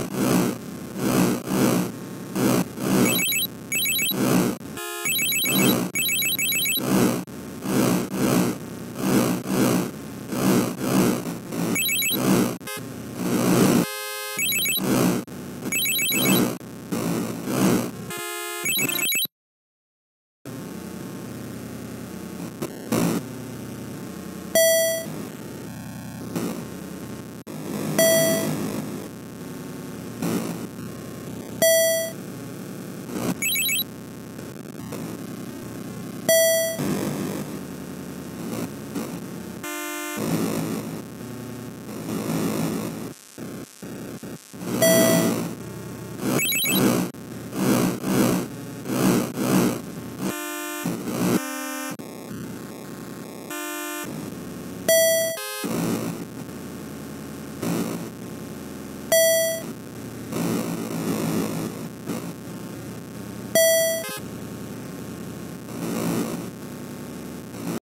Yeah.